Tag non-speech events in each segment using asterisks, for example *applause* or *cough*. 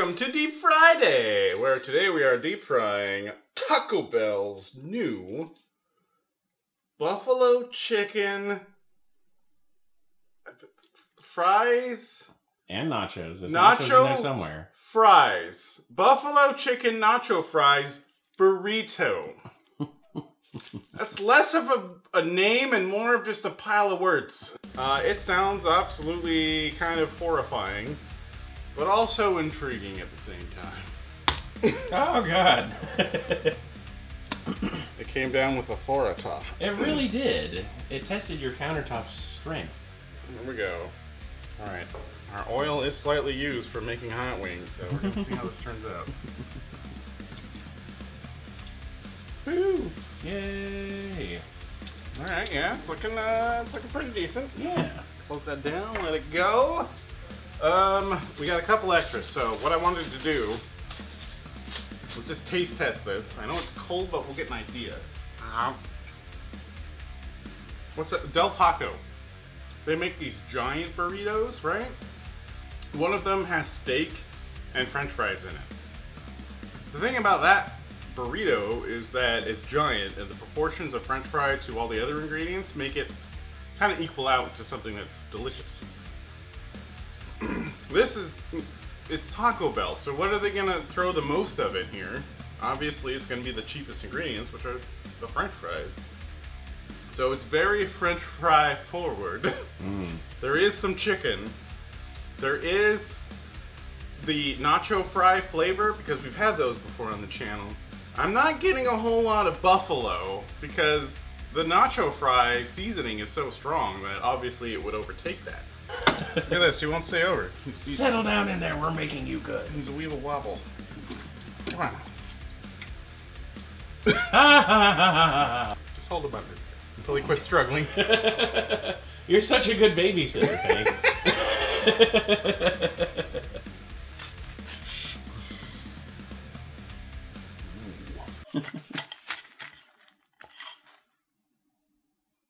welcome to Deep Friday, where today we are deep frying Taco Bell's new buffalo chicken fries. And nachos. There's Nacho- nachos in there somewhere. Fries. Buffalo chicken nacho fries burrito. *laughs* That's less of a, a name and more of just a pile of words. Uh, it sounds absolutely kind of horrifying, but also intriguing at the same time. Oh god. It came down with a authority. it really did. It tested your countertop's strength. Here we go. All right. Our oil is slightly used for making hot wings, so we're gonna see how this turns out. Woo! Yay! All right, yeah, it's looking, uh, it's looking pretty decent. Yeah. Close that down, let it go. Um, we got a couple extras. So what I wanted to do was just taste test this. I know it's cold, but we'll get an idea. Uh, what's that? Del Taco. They make these giant burritos, right? One of them has steak and French fries in it. The thing about that burrito is that it's giant, and the proportions of French fry to all the other ingredients make it kind of equal out to something that's delicious. This is it's Taco Bell, so what are they gonna throw the most of in here? Obviously, it's gonna be the cheapest ingredients, which are the French fries. So it's very French fry forward. Mm. *laughs* there is some chicken. There is the nacho fry flavor because we've had those before on the channel. I'm not getting a whole lot of buffalo because the nacho fry seasoning is so strong that obviously it would overtake that. Look at this, he won't stay over. He's, *laughs* Settle down in there. We're making you good. he's a Weeble wobble. Come on, Ha ha ha ha ha. just hold him under until he quits struggling. *laughs* You're such a good babysitter, Hank. *laughs*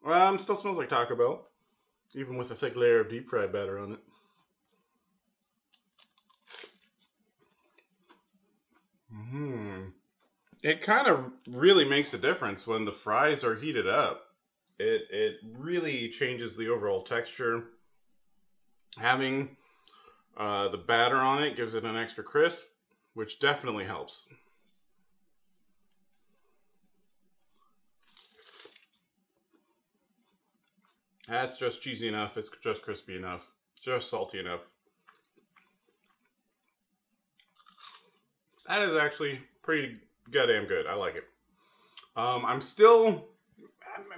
Um, still smells like Taco Bell, even with a thick layer of deep fried batter on it. Hmm. It kind of really makes a difference when the fries are heated up. It it really changes the overall texture. Having uh, the batter on it gives it an extra crisp, which definitely helps. That's just cheesy enough. It's just crispy enough. Just salty enough. That is actually pretty goddamn good. I like it. Um, I'm still,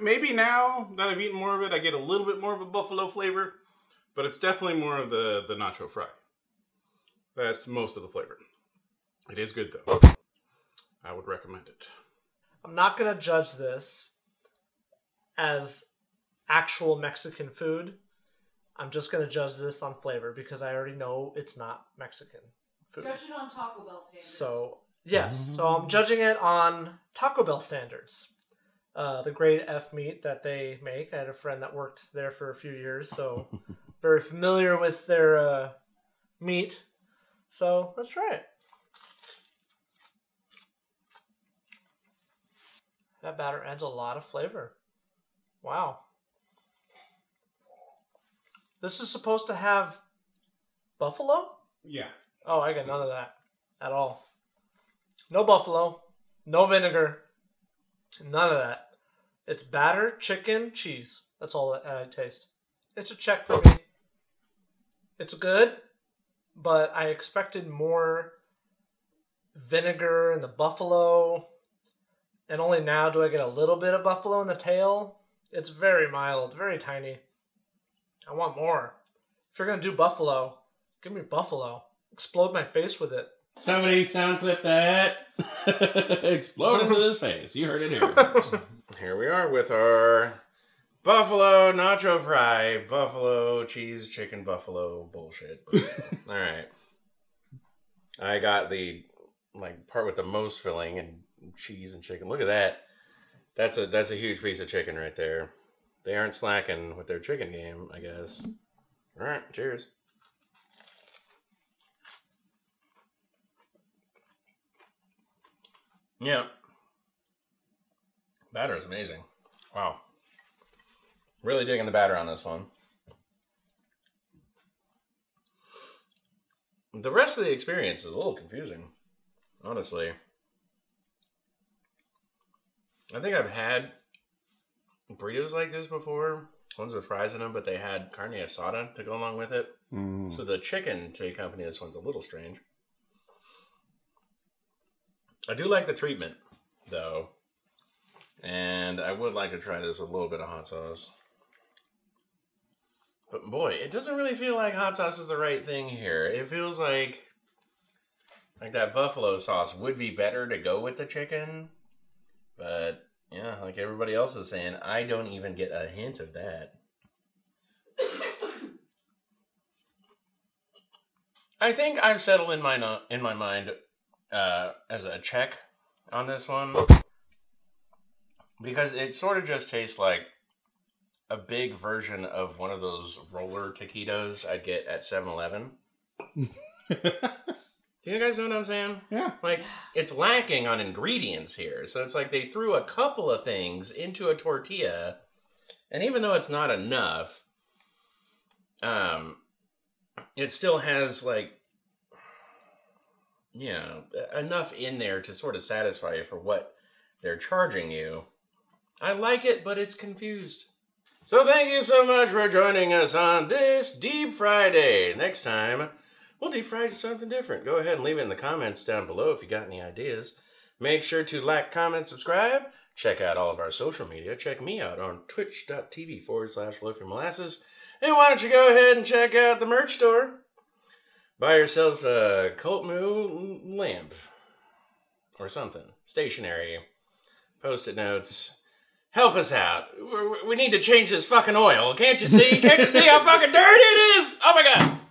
maybe now that I've eaten more of it, I get a little bit more of a buffalo flavor, but it's definitely more of the, the nacho fry. That's most of the flavor. It is good though. I would recommend it. I'm not gonna judge this as actual Mexican food. I'm just gonna judge this on flavor because I already know it's not Mexican food. Judge it on Taco Bell standards. So yes, so I'm judging it on Taco Bell standards. Uh, the grade F meat that they make. I had a friend that worked there for a few years, so *laughs* very familiar with their uh, meat. So let's try it. That batter adds a lot of flavor. Wow. This is supposed to have buffalo? Yeah. Oh, I got none of that at all. No buffalo, no vinegar, none of that. It's batter, chicken, cheese. That's all that I taste. It's a check for me. It's good, but I expected more vinegar and the buffalo. And only now do I get a little bit of buffalo in the tail. It's very mild, very tiny. I want more. If you're gonna do buffalo, give me buffalo. Explode my face with it. Somebody sound clip that. *laughs* Explode into his face. You heard it here. *laughs* Here we are with our buffalo nacho fry, buffalo cheese chicken buffalo bullshit. *laughs* All right. I got the like part with the most filling and cheese and chicken. Look at that. That's a that's a huge piece of chicken right there. They aren't slacking with their chicken game, I guess. Mm-hmm. All right, cheers. Yeah. Batter is amazing. Wow. Really digging the batter on this one. The rest of the experience is a little confusing, honestly. I think I've had burritos like this before, ones with fries in them, but they had carne asada to go along with it. Mm. So the chicken to accompany this one's a little strange. I do like the treatment, though. And I would like to try this with a little bit of hot sauce. But boy, it doesn't really feel like hot sauce is the right thing here. It feels like like that buffalo sauce would be better to go with the chicken. But yeah, like everybody else is saying, I don't even get a hint of that. I think I've settled in my in my mind uh, as a check on this one because it sort of just tastes like a big version of one of those roller taquitos I'd get at 7-Eleven. *laughs* Do you guys know what I'm saying? yeah. Like it's lacking on ingredients here. So it's like they threw a couple of things into a tortilla and even though it's not enough um it still has like you know enough in there to sort of satisfy you for what they're charging you. I like it, but it's confused. So thank you so much for joining us on this Deep Friday. Next time, we'll deep fry to something different. Go ahead and leave it in the comments down below if you got any ideas. Make sure to like, comment, subscribe. Check out all of our social media. Check me out on twitch.tv forward slash loafy molasses. And why don't you go ahead and check out the merch store? Buy yourself a Cult Moo lamp or something. Stationery, post it notes. Help us out. We need to change this fucking oil. Can't you see? Can't you see how fucking dirty it is? Oh my god.